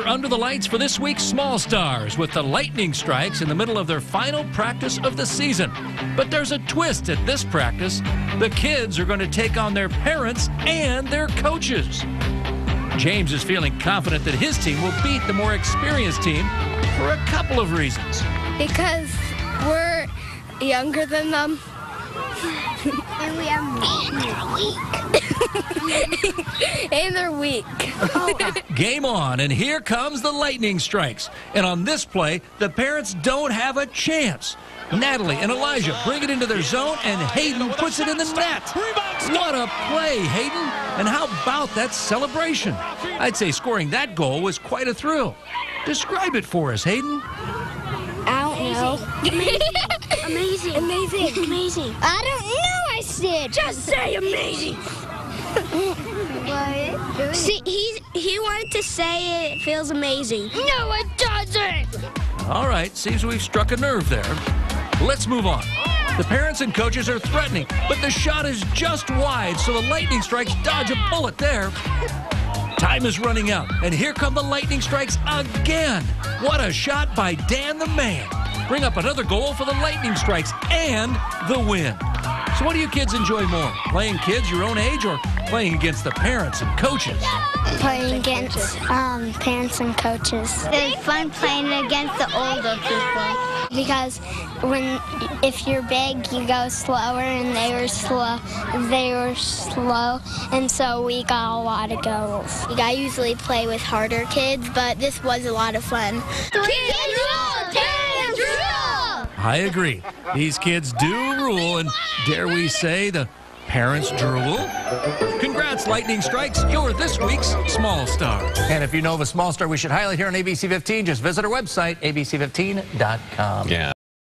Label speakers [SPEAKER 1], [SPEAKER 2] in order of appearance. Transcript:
[SPEAKER 1] under the lights for this week's Small Stars with the Lightning Strikes in the middle of their final practice of the season. But there's a twist at this practice. The kids are going to take on their parents and their coaches. James is feeling confident that his team will beat the more experienced team for a couple of reasons.
[SPEAKER 2] Because we're younger than them.
[SPEAKER 3] And we are
[SPEAKER 2] and they're weak.
[SPEAKER 1] Game on, and here comes the lightning strikes. And on this play, the parents don't have a chance. Natalie and Elijah bring it into their zone, and Hayden puts it in the net. What a play, Hayden! And how about that celebration? I'd say scoring that goal was quite a thrill. Describe it for us, Hayden.
[SPEAKER 2] I don't know.
[SPEAKER 3] Amazing.
[SPEAKER 2] Amazing.
[SPEAKER 3] Amazing.
[SPEAKER 2] I don't know, I said.
[SPEAKER 3] Just say amazing.
[SPEAKER 2] What?
[SPEAKER 3] See, he he wanted to say it feels amazing.
[SPEAKER 2] No, it doesn't.
[SPEAKER 1] All right, seems we've struck a nerve there. Let's move on. The parents and coaches are threatening, but the shot is just wide, so the lightning strikes dodge a bullet there. Time is running out, and here come the lightning strikes again. What a shot by Dan the Man. Bring up another goal for the lightning strikes and the win. So, what do you kids enjoy more? Playing kids your own age or playing against the parents and coaches?
[SPEAKER 2] Playing against um, parents and coaches.
[SPEAKER 3] It's fun playing against the older people.
[SPEAKER 2] Because when if you're big, you go slower, and they were slow. They were slow, and so we got a lot of goals. I usually play with harder kids, but this was a lot of fun.
[SPEAKER 1] I agree. These kids do rule, and dare we say the parents drool? Congrats, Lightning Strikes. You're this week's Small Star.
[SPEAKER 4] And if you know of a small star we should highlight here on ABC 15, just visit our website, abc15.com.
[SPEAKER 5] Yeah.